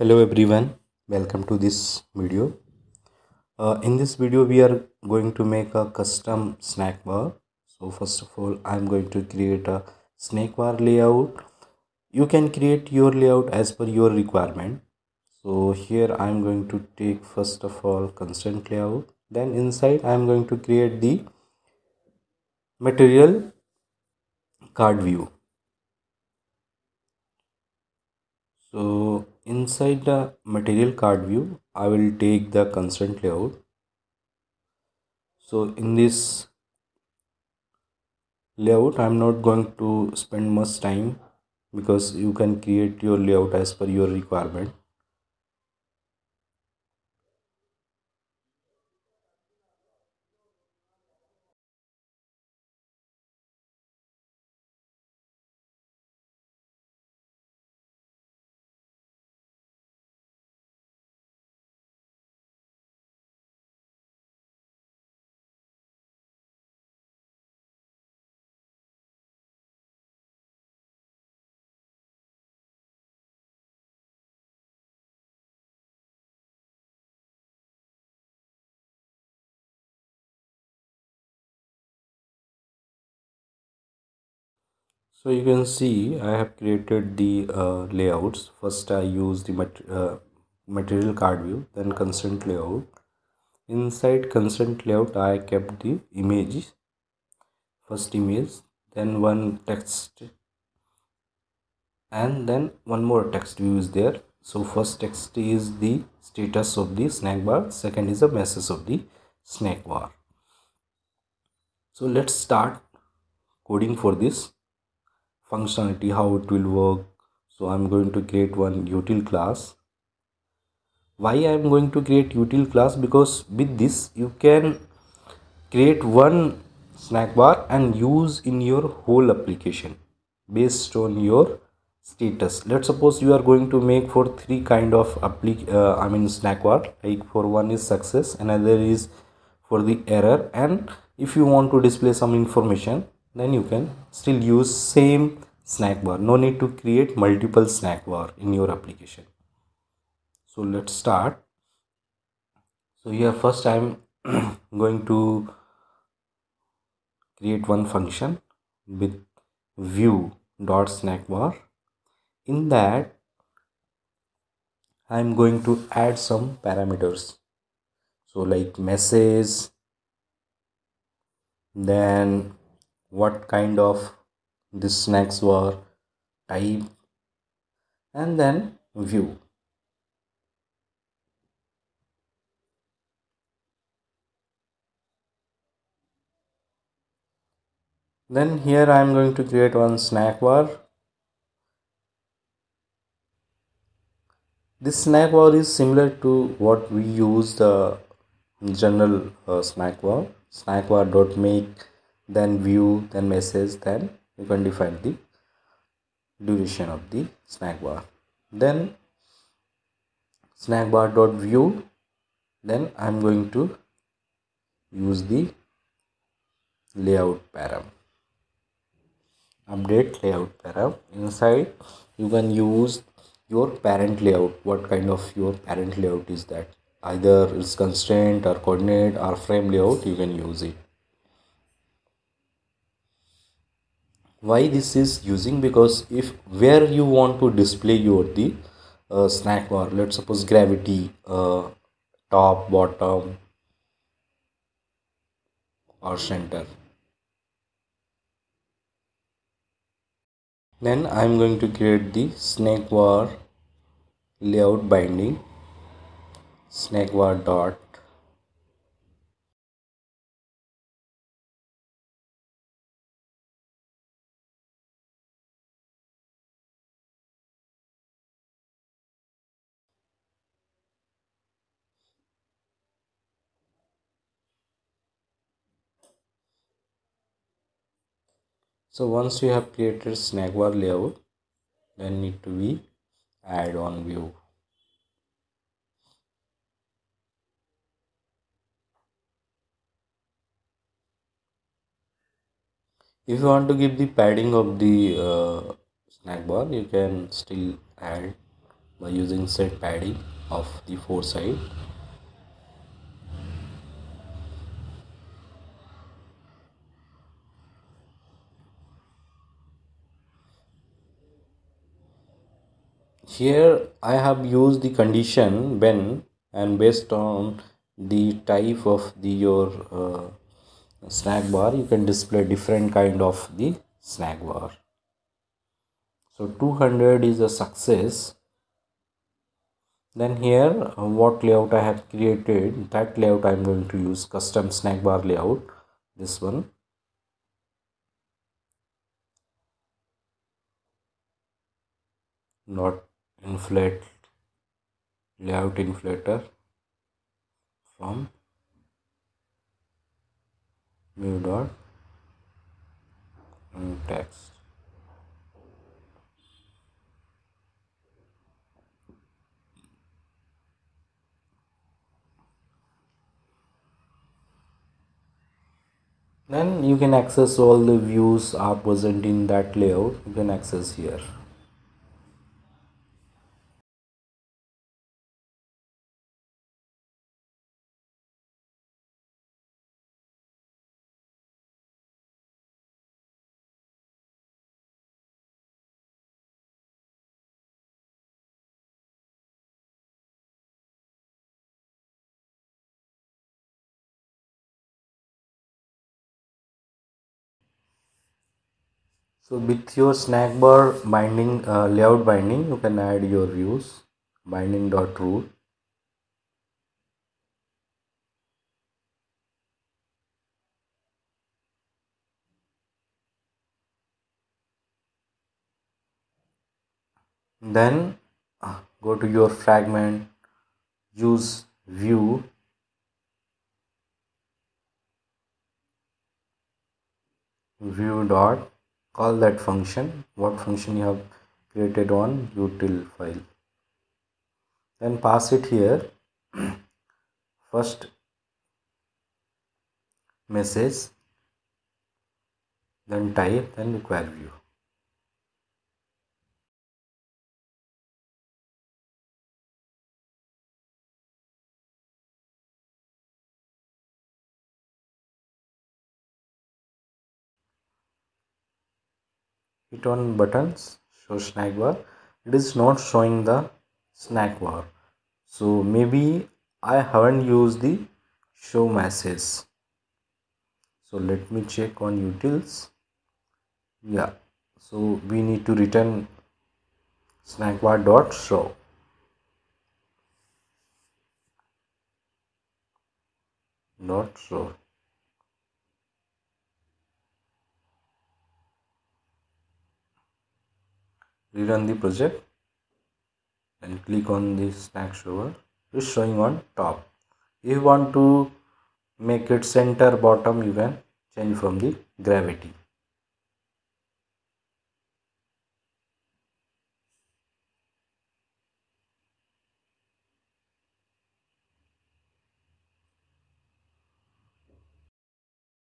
hello everyone welcome to this video. Uh, in this video we are going to make a custom snack bar. So first of all i'm going to create a snack bar layout. You can create your layout as per your requirement. So here i'm going to take first of all constraint layout. Then inside i'm going to create the material card view. So inside the material card view I will take the constraint layout. So in this layout I'm not going to spend much time because you can create your layout as per your requirement so you can see I have created the uh, layouts. First I use the mat uh, material card view then constraint layout. Inside constraint layout I kept the images first image then one text and then one more text view is there. So first text is the status of the snack bar second is the message of the snack bar. So let's start coding for this functionality how it will work. So i'm going to create one util class. Why i'm going to create util class? Because with this you can create one snack bar and use in your whole application based on your status. Let's suppose you are going to make for three kind of applic uh, i mean snack bar. Like for one is success another is for the error. And if you want to display some information then you can still use same snack bar. No need to create multiple snack bar in your application. So let's start. So here first i'm going to create one function with view dot snack bar. In that i'm going to add some parameters. So like message then what kind of the snacks were type and then view. Then here I am going to create one snack bar. This snack bar is similar to what we use the general uh, snack bar. Snack bar dot make then view then message then you can define the duration of the snack bar. Then snack bar dot view then i'm going to use the layout param. Update layout param. Inside you can use your parent layout. What kind of your parent layout is that? Either it's constraint or coordinate or frame layout you can use it why this is using? Because if where you want to display your the uh, snack bar let's suppose gravity uh, top bottom or center. Then i'm going to create the snack bar layout binding snack bar dot so once you have created snack bar layout then need to be add on view. If you want to give the padding of the uh, snack bar you can still add by using set padding of the four side here I have used the condition when and based on the type of the your uh, snack bar you can display different kind of the snack bar. So 200 is a success. Then here uh, what layout I have created that layout I am going to use custom snack bar layout this one. Not inflate layout inflator from view dot text then you can access all the views are present in that layout. You can access here so with your snack bar binding uh, layout binding you can add your views binding dot rule then uh, go to your fragment use view. View dot call that function. What function you have created on util file. Then pass it here. First message. Then type. Then require view hit on buttons show snack bar. It is not showing the snack bar. So maybe I haven't used the show message so let me check on utils. Yeah. So we need to return snack bar dot show. Dot show rerun the project and click on the snack shower. It's showing on top. If you want to make it center bottom you can change from the gravity